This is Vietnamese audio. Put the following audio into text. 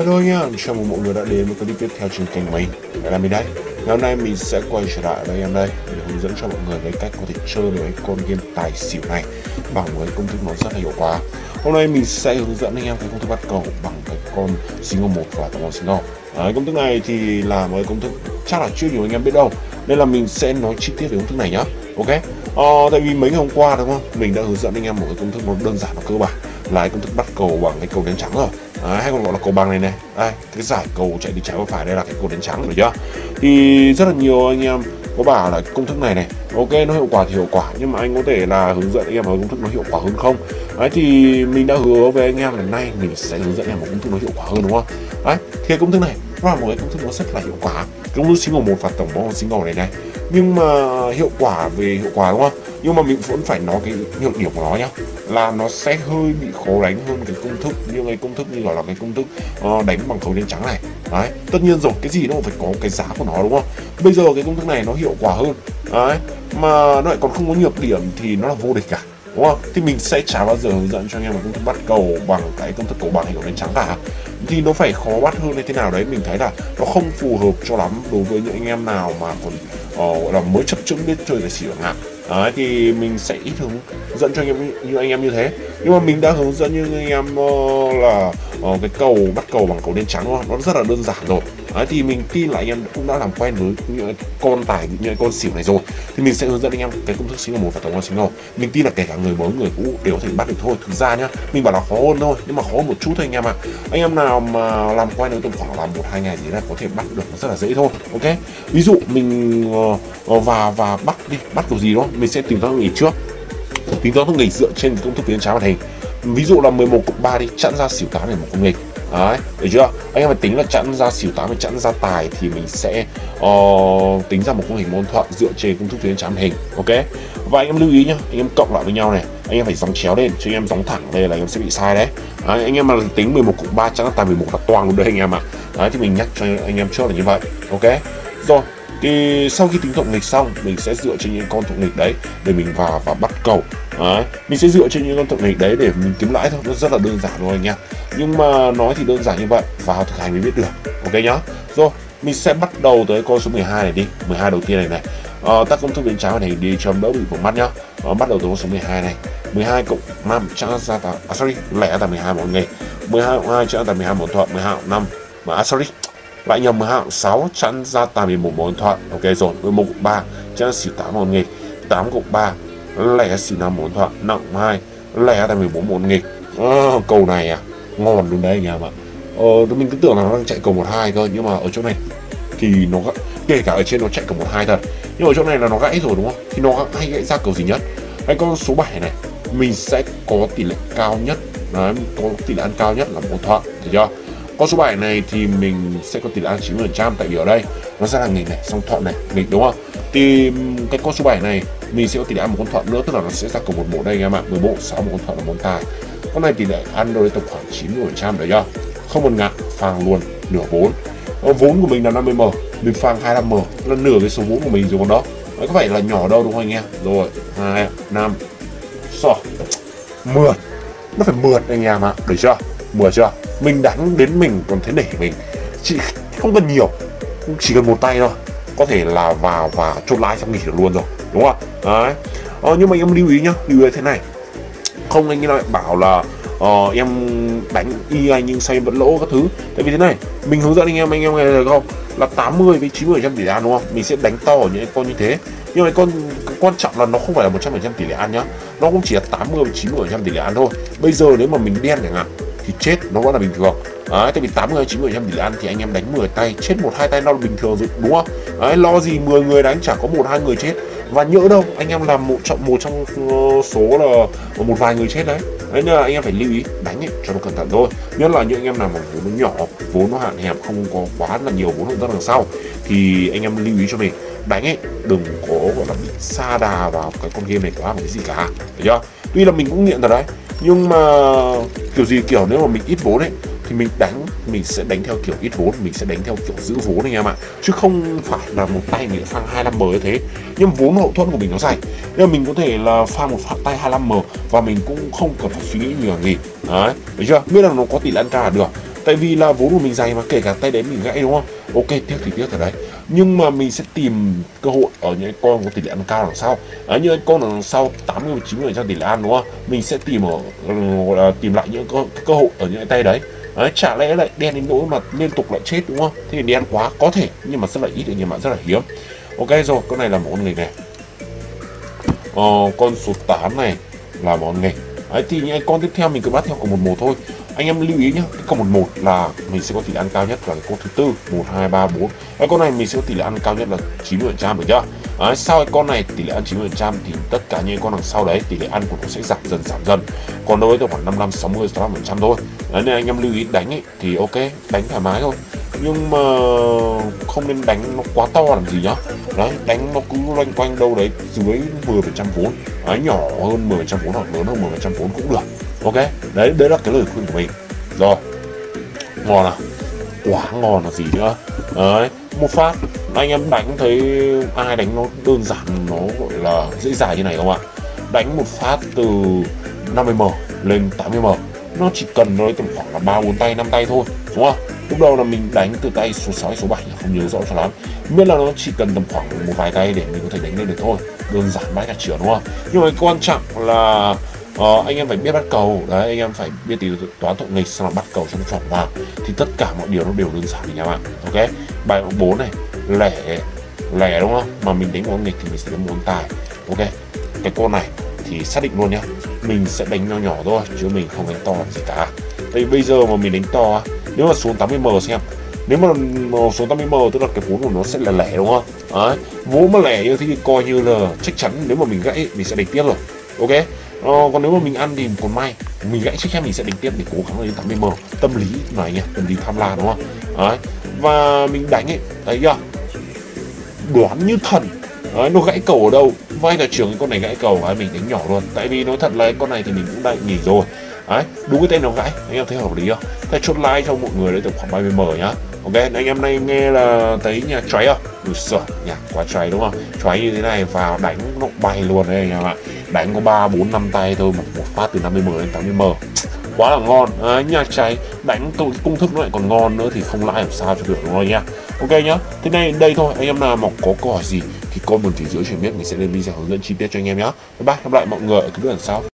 Hello anh em, chào mừng mọi người đã đến với clip tiếp theo trên kênh mình Đây là mình đây? Ngày hôm nay mình sẽ quay trở lại với em đây Để hướng dẫn cho mọi người về cách có thể chơi được cái con game tài xỉu này Bằng với công thức nó rất là hiệu quả. Hôm nay mình sẽ hướng dẫn anh em cái công thức bắt cầu bằng cái con single 1 và tổng con single. Đấy, công thức này thì là một công thức chắc là chưa nhiều anh em biết đâu Nên là mình sẽ nói chi tiết về công thức này nhá. Ok? Ờ, Tại vì mấy ngày hôm qua đúng không? Mình đã hướng dẫn anh em một cái công thức nó đơn giản và cơ bản. Là công thức bắt cầu bằng cái cầu đen trắng rồi. À, hay còn gọi là cầu bằng này này. Đây cái giải cầu chạy đi trái qua phải đây là cái cầu đen trắng rồi chưa thì rất là nhiều anh em có bảo là công thức này này ok nó hiệu quả thì hiệu quả nhưng mà anh có thể là hướng dẫn anh em một công thức nó hiệu quả hơn không? Đấy thì mình đã hứa với anh em là nay mình sẽ hướng dẫn anh em một công thức nó hiệu quả hơn đúng không? Đấy thì công thức này nó là một cái công thức nó rất là hiệu quả. Công thức single một và tổng bóng single này này. Nhưng mà hiệu quả về hiệu quả đúng không? Nhưng mà mình vẫn phải nói cái nhược điểm của nó nhá là nó sẽ hơi bị khó đánh hơn cái công thức. Như cái công thức như gọi là cái công thức uh, đánh bằng cầu đen trắng này. Đấy tất nhiên rồi cái gì nó cũng phải có cái giá của nó đúng không? Bây giờ cái công thức này nó hiệu quả hơn. Đấy mà nó lại còn không có nhược điểm thì nó là vô địch cả đúng không? Thì mình sẽ chả bao giờ hướng dẫn cho anh em một công thức bắt cầu bằng cái công thức cầu bằng hay cầu đen trắng cả. Thì nó phải khó bắt hơn hay thế nào đấy mình thấy là nó không phù hợp cho lắm đối với những anh em nào mà còn uh, là mới chấp chững biết chơi tài xỉu chẳng hạn Đấy, thì mình sẽ ít hướng dẫn cho anh em như anh em như thế nhưng mà mình đã hướng dẫn như anh em uh, là uh, cái cầu bắt cầu bằng cầu đen trắng đúng không? nó rất là đơn giản rồi Đấy, thì mình tin là anh em cũng đã làm quen với những con tải những con xỉu này rồi thì mình sẽ hướng dẫn anh em cái công thức sinh một và tổng con single mình tin là kể cả người mới người cũ đều có thể bắt được thôi. Thực ra nhá mình bảo là khó hơn thôi nhưng mà khó một chút thôi anh em ạ. À. anh em nào mà làm quen với tầm khoảng là một hai ngày gì là có thể bắt được rất là dễ thôi ok? Ví dụ mình uh, và và bắt đi bắt kiểu gì đó mình sẽ tính toán nghỉ trước. Tính toán nghỉ dựa trên công thức biến Trái màn hình ví dụ là 11 cộng 3 đi chẵn ra xỉu 8 để một con nghịch. Đấy được chưa? Anh em phải tính là chẵn ra xỉu 8 và chẵn ra tài thì mình sẽ uh, tính ra một công hình môn thuận dựa trên công thức tuyến trắng hình ok? Và anh em lưu ý nhá anh em cộng lại với nhau này anh em phải dòng chéo lên chứ anh em dòng thẳng đây là anh em sẽ bị sai đấy, đấy anh em mà tính 11 cộng 3 chẵn ra tài 11 là toàn luôn đấy anh em ạ. À. đấy thì mình nhắc cho anh em trước là như vậy ok? Rồi thì sau khi tính cộng nghịch xong mình sẽ dựa trên những con thuộc nghịch đấy để mình vào và bắt cầu đấy. mình sẽ dựa trên những con tổng nghịch đấy để mình kiếm lãi thôi. Nó rất là đơn giản thôi anh em nhưng mà nói thì đơn giản như vậy vào thực hành mới biết được. Ok nhá. Rồi mình sẽ bắt đầu tới con số 12 này đi. 12 đầu tiên này này. Ờ, tác công thức bên trái này đi cho đỡ bị vướng mắt nhá. Ờ, bắt đầu từ con số 12 này. 12 cộng 5 chắc ra tạo à, sorry lẻ là 12 một nghề 12 cộng 2 chắc là 12 một thuận 12 cộng 5 mà à, sorry lại nhầm 12 cộng 6 chẵn ra tạo 11 một thuận. Ok rồi 11 cộng 3 chẵn xỉu 8 một nghịch 8 cộng 3 lẻ xỉu 5 một thuận nặng hai lẻ tại 14 một nghịch. À, cầu này à? Ngon luôn đấy anh em ạ. Ờ, mình cứ tưởng là nó đang chạy cầu 12 cơ nhưng mà ở chỗ này thì nó kể cả ở trên nó chạy cầu 12 thật nhưng ở chỗ này là nó gãy rồi đúng không? Thì nó hay gãy ra cầu gì nhất? Hay con số 7 này mình sẽ có tỷ lệ cao nhất. Đấy có tỷ lệ ăn cao nhất là một thuận thấy chưa? Con số 7 này thì mình sẽ có tỷ lệ ăn 90% tại vì ở đây nó sẽ là nghịch này xong thuận này nghịch đúng không? Thì cái con số 7 này mình sẽ có tỷ lệ ăn một con thuận nữa tức là nó sẽ ra cùng một bộ đây anh em ạ. 11 6 một con thuận là món tài con này tỷ lệ ăn đâu đấy tầm khoảng 90% đấy nhá. Không một ngặt phàng luôn nửa vốn. Ờ, vốn của mình là 50m mình phang 25m là nửa cái số vốn của mình rồi còn đó. Đấy, có phải là nhỏ đâu đúng không anh em? Rồi hai năm. Sáu mượt. Nó phải mượt anh em ạ được chưa? Mượt chưa? Mình đánh đến mình còn thế nể mình. Chỉ không cần nhiều chỉ cần một tay thôi có thể là vào và chốt lãi xong nghỉ được luôn rồi đúng không đấy. Ờ, nhưng mà em lưu ý nhá lưu ý thế này. Không anh lại bảo là uh, em đánh y anh nhưng say vẫn lỗ các thứ. Tại vì thế này mình hướng dẫn anh em anh em nghe được không? Là 80 với 90 trăm tỷ lệ ăn đúng không? Mình sẽ đánh to ở những con như thế. Nhưng mà con quan trọng là nó không phải là 100 trăm tỷ lệ ăn nhá. Nó cũng chỉ là 80 với 90 trăm tỷ lệ ăn thôi. Bây giờ nếu mà mình đen chẳng hạn thì chết nó vẫn là bình thường. Đấy tại vì 80 90 trăm tỷ lệ ăn thì anh em đánh 10 tay chết một hai tay nó là bình thường rồi đúng không? Đấy lo gì 10 người đánh chả có một hai người chết. Và nhỡ đâu anh em làm một trong một trong ờ, số là một vài người chết đấy. Đấy nên là anh em phải lưu ý đánh ấy, cho nó cẩn thận thôi. Nhất là những anh em nào mà vốn nó nhỏ vốn nó hạn hẹp không có quá là nhiều vốn hậu tất đằng sau thì anh em lưu ý cho mình. Đánh ấy đừng có gọi là bị xa đà vào cái con game này quá một cái gì cả. Thấy chưa? Tuy là mình cũng nghiện rồi đấy nhưng mà kiểu gì, kiểu nếu mà mình ít vốn ấy, thì mình đánh, mình sẽ đánh theo kiểu ít vốn, mình sẽ đánh theo kiểu giữ vốn anh em ạ. Chứ không phải là một tay mình phang 25 m như thế. Nhưng vốn hậu thuẫn của mình nó dày nên mình có thể là phang một phạt tay 25 m và mình cũng không cần phải suy nghĩ nhiều gì đấy, được chưa? Biết là nó có tỷ lệ ăn là được tại vì là vốn của mình dày mà kể cả tay đấy mình gãy đúng không ok tiếc thì tiếc ở đấy nhưng mà mình sẽ tìm cơ hội ở những con có tỷ lệ ăn cao đằng sau à, như con đằng sau 80 chín phần trăm tỷ lệ ăn đúng không mình sẽ tìm ở ừ, là tìm lại những cơ, cơ hội ở những tay đấy Đấy, chả lẽ lại đen đến nỗi mà liên tục lại chết đúng không? Thì đen quá có thể nhưng mà rất là ít ở nhiều bạn rất là hiếm. Ok rồi, con này là một con nghịch này. Ờ, con số 8 này là một con nghịch. Đấy, thì những con tiếp theo mình cứ bắt theo cùng một một thôi anh em lưu ý nhé cái câu một một là mình sẽ có tỷ lệ ăn cao nhất là cái câu thứ tư một hai ba bốn. Cái con này mình sẽ có tỷ lệ ăn cao nhất là 90 phần trăm được chưa đấy, sau cái con này tỷ lệ ăn 90 phần trăm thì tất cả những con đằng sau đấy tỷ lệ ăn của nó sẽ giảm dần giảm dần. Còn đối với khoảng 55 60 65 phần trăm thôi. Đấy, nên anh em lưu ý đánh ấy, thì ok đánh thoải mái thôi. Nhưng mà không nên đánh nó quá to làm gì nhá. Đấy đánh nó cứ loanh quanh đâu đấy dưới 10 phần trăm vốn. Đấy, nhỏ hơn 10 phần trăm vốn hoặc lớn hơn 10 phần trăm vốn cũng được ok? Đấy đấy là cái lời khuyên của mình. Rồi. Ngon à? Quá ngon là gì nữa? Đấy, một phát. Anh em đánh thấy ai đánh nó đơn giản, nó gọi là dễ dàng như này không ạ? Đánh một phát từ 50m lên 80m nó chỉ cần nói tầm khoảng là ba bốn tay, năm tay thôi, đúng không? Lúc đầu là mình đánh từ tay số 6 số 7 không nhớ rõ cho lắm. Biết là nó chỉ cần tầm khoảng một vài tay để mình có thể đánh lên được thôi. Đơn giản bãi cả trưởng đúng không? Nhưng mà quan trọng là Ờ, anh em phải biết bắt cầu. Đấy anh em phải biết tính toán thuận nghịch xong là bắt cầu cho nó chuẩn vào. Thì tất cả mọi điều nó đều đơn giản nha bạn. Ok? Bài bốn này lẻ lẻ đúng không? Mà mình đánh một nghịch thì mình sẽ đánh bốn tài. Ok? Cái con này thì xác định luôn nhá. Mình sẽ đánh nhỏ nhỏ thôi chứ mình không đánh to làm gì cả. Tại bây giờ mà mình đánh to nếu mà xuống 80m xem. Nếu mà xuống 80m tức là cái vốn của nó sẽ là lẻ đúng không? Đấy vốn mà lẻ như thế thì coi như là chắc chắn nếu mà mình gãy mình sẽ đánh tiếp rồi. Ok? Ờ, còn nếu mà mình ăn thì còn may mình gãy chắc chắn mình sẽ đánh tiếp để cố gắng lên 80 m tâm lý này em tâm lý tham lam đúng không? Đấy và mình đánh ấy thấy chưa? Đoán như thần. Đấy, nó gãy cầu ở đâu? Vai cả trưởng con này gãy cầu ấy mình đánh nhỏ luôn. Tại vì nói thật là con này thì mình cũng đã nghỉ rồi. Đấy đúng cái tên nó gãy. Anh em thấy hợp lý không? Thế chốt like cho mọi người đấy từ khoảng 30 m nhá. Ok anh em nay nghe là thấy nhà cháy không? Ui sợ nhà quá cháy đúng không? Cháy như thế này vào đánh nó bay luôn đấy anh em ạ đánh có ba bốn năm tay thôi một, một phát từ 50 m đến 80 m quá là ngon. À, nhà cháy đánh công, công thức nó lại còn ngon nữa thì không lãi làm sao cho được đúng không nha ok nhá. Thế này đây thôi anh em nào mà có câu hỏi gì thì comment phía dưới cho biết. Mình sẽ lên video hướng dẫn chi tiết cho anh em nhá. Bye bye gặp lại mọi người ở cái đoạn sau.